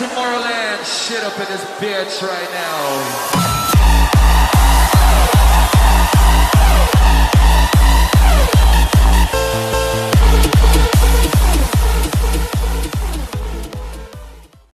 Tomorrowland shit up in this bitch right now.